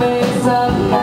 mê gian